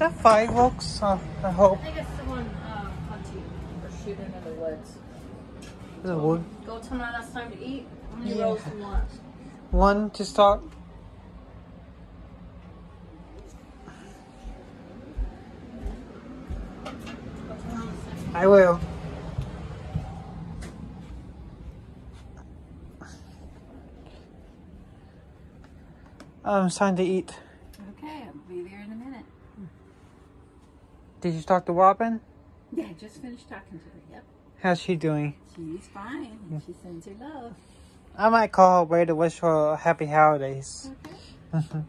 that fireworks? Uh, I hope. I think it's someone uh, hunting or shooting in the woods. Is it wood? Go tell me that's time to eat. How many Yeah. rolls do you want? One to start. Go tell Mama second. I will. Um, it's time to eat. Okay, I'll be there in a minute. Did you talk to Robin? Yeah, I just finished talking to her. Yep. How's she doing? She's fine. and She sends her love. I might call her later to wish her happy holidays. Okay.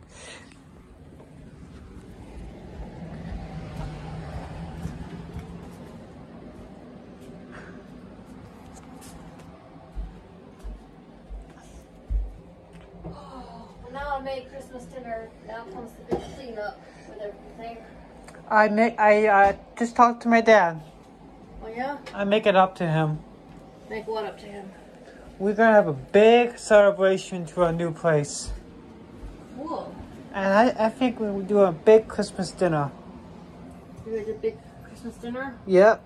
Oh, now I made Christmas dinner. Now comes the big cleanup with everything. I make I uh, just talked to my dad. Oh yeah? I make it up to him. Make what up to him? We're gonna have a big celebration to our new place, Cool. and I, I think we will do a big Christmas dinner. You guys a big Christmas dinner? Yep,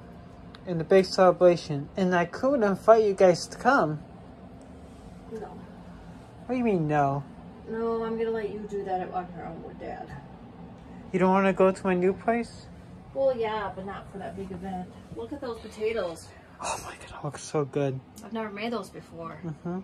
and a big celebration. And I could invite you guys to come. No. What do you mean no? No, I'm gonna let you do that on your own with Dad. You don't want to go to my new place? Well, yeah, but not for that big event. Look at those potatoes. Oh my god, it looks so good. I've never made those before. hmm